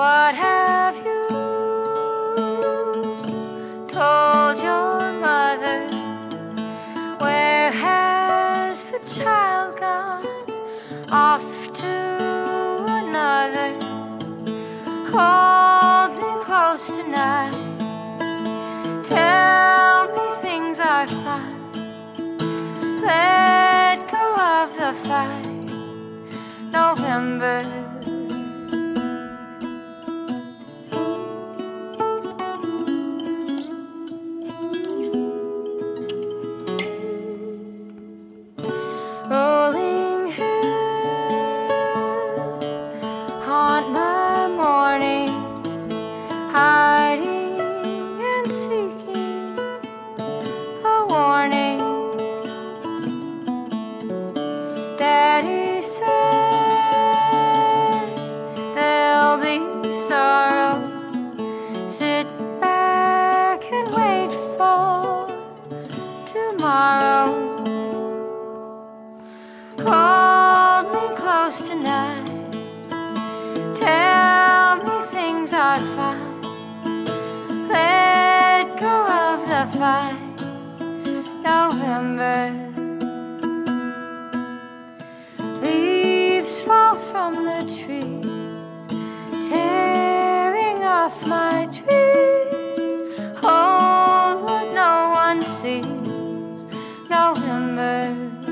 What have you told your mother? Where has the child gone? Off to another. Hold me close tonight. Tell me things are fine. Let go of the fight. November. Daddy said there'll be sorrow. Sit back and wait for tomorrow. Hold me close tonight. Tell me things are fine. Let go of the fight. November. Drifting